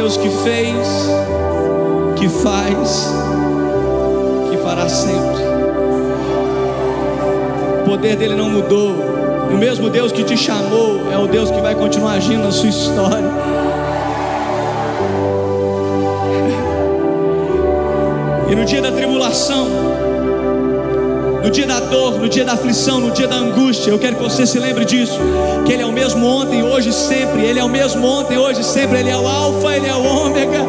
Deus que fez, que faz, que fará sempre. O poder dele não mudou. O mesmo Deus que te chamou é o Deus que vai continuar agindo na sua história. E no dia da tribulação, no dia da dor, no dia da aflição, no dia da angústia, eu quero que você se lembre disso. Que Ele é o mesmo ontem, hoje, sempre. Ele é o mesmo ontem, hoje, sempre. Ele é o Alfa, Ele é o Ômega.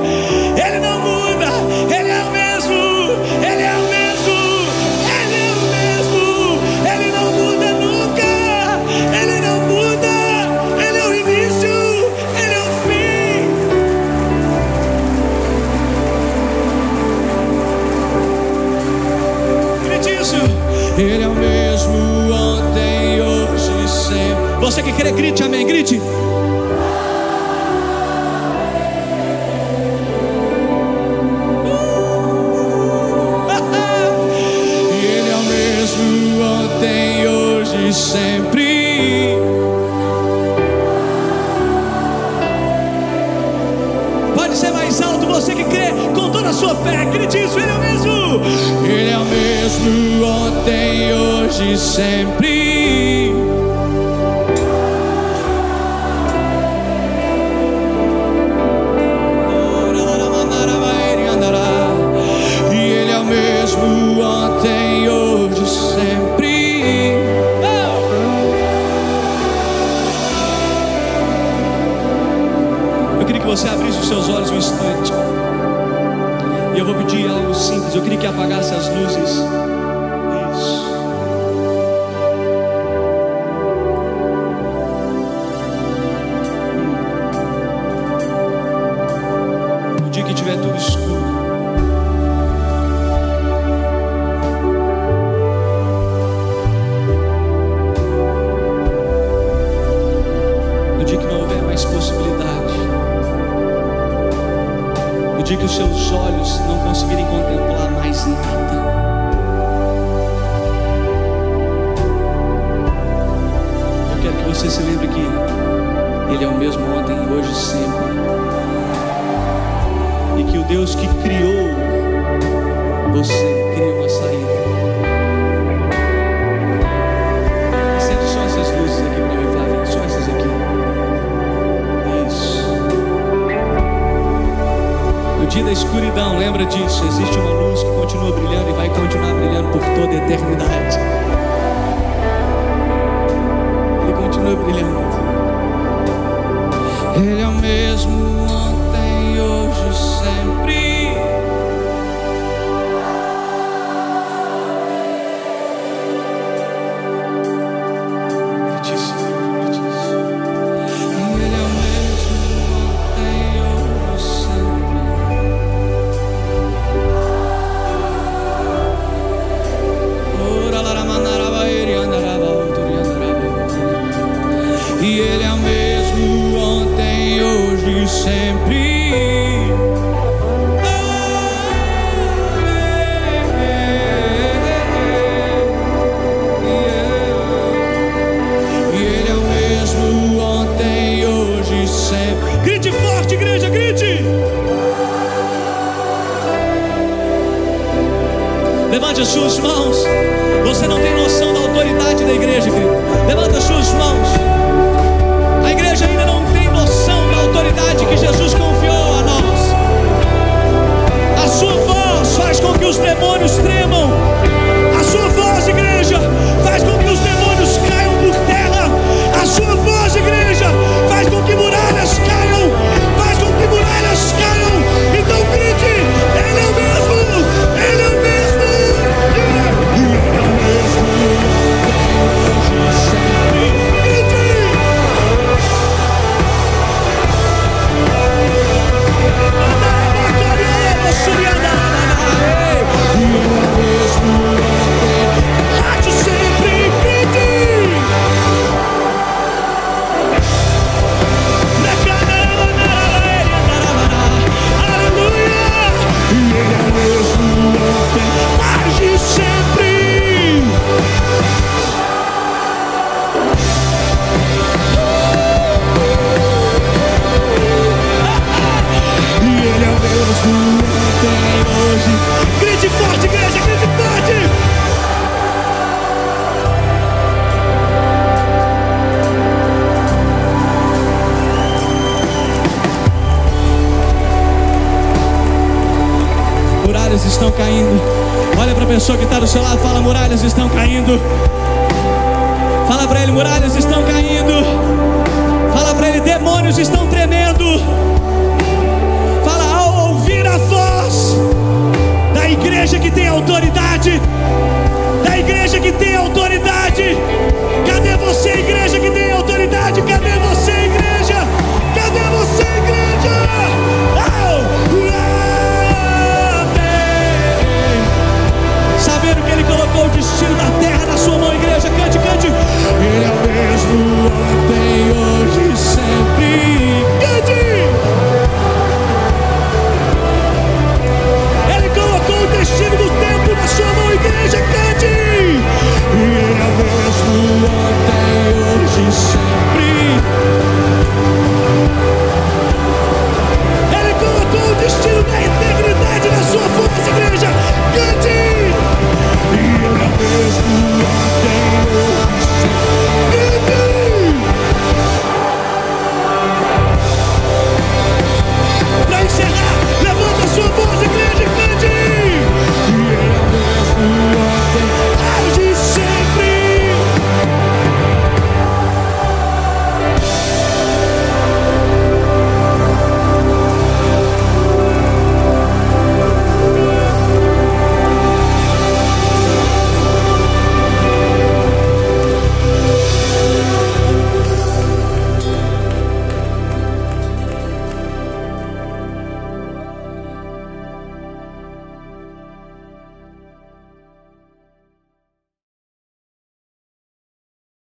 Ele é o mesmo ontem, hoje, sempre. Você que crê, grite amém, grite. E é ontem, hoje, e sempre. Pode ser mais alto, você que crê com toda a sua fé, grite isso, Ele é o mesmo. Ele é o mesmo ontem, hoje, e sempre. E Ele é o mesmo ontem, hoje, sempre. Eu queria que você abrisse os seus olhos um instante. Eu vou pedir algo simples. Eu queria que apagasse as luzes. Isso. No dia que tiver tudo escuro. No dia que não houver mais possibilidade. Dia que os seus olhos não conseguirem contemplar mais nada. Eu quero que você se lembre que Ele é o mesmo ontem, hoje e sempre. E que o Deus que criou você cria uma saída. Dia da escuridão, lembra disso. Existe uma luz que continua brilhando e vai continuar brilhando por toda a eternidade. Ele continua brilhando. Ele é o mesmo ontem, hoje, sempre. seu lado, fala: muralhas estão caindo. Fala para ele: muralhas estão caindo. Fala para ele: demônios estão tremendo. Fala ao ouvir a voz da igreja que tem autoridade. Da igreja que tem autoridade. Cadê você, igreja que tem autoridade? Cadê você?